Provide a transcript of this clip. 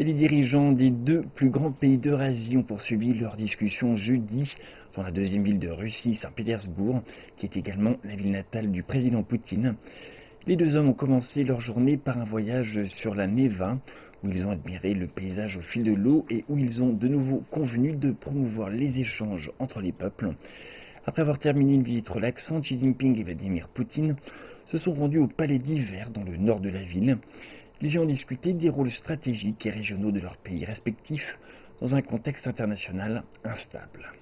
Et les dirigeants des deux plus grands pays d'Eurasie ont poursuivi leur discussion jeudi dans la deuxième ville de Russie, Saint-Pétersbourg, qui est également la ville natale du président Poutine. Les deux hommes ont commencé leur journée par un voyage sur la Neva, où ils ont admiré le paysage au fil de l'eau et où ils ont de nouveau convenu de promouvoir les échanges entre les peuples. Après avoir terminé une visite relaxante, Xi Jinping et Vladimir Poutine se sont rendus au palais d'hiver dans le nord de la ville. Les gens ont discuté des rôles stratégiques et régionaux de leurs pays respectifs dans un contexte international instable.